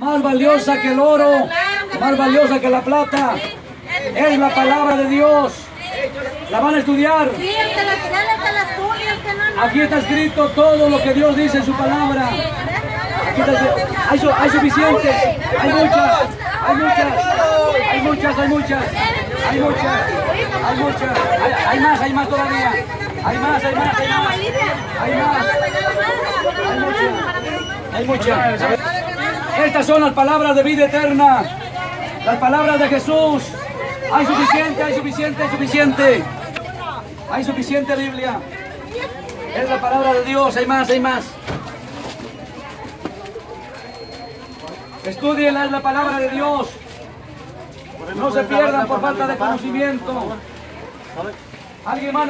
más valiosa que el oro, más valiosa que la plata. Es la palabra de Dios. La van a estudiar. Aquí está escrito todo lo que Dios dice en su palabra. Aquí está escrito. Hay, su- hay. Hay muchas. Hay muchas. Hay muchas, hay muchas. Hay muchas. Hay muchas. Hay, hay más, hay más todavía. Hay más, hay más, hay más. Hay más. Hay muchas. Estas son las palabras de vida eterna. Las palabras de Jesús. Hay suficiente, hay suficiente, hay suficiente. Hay suficiente Biblia. Es la palabra de Dios, hay más, hay más. Estudienla, es la palabra de Dios. No se pierdan por falta de conocimiento. ¿Alguien más?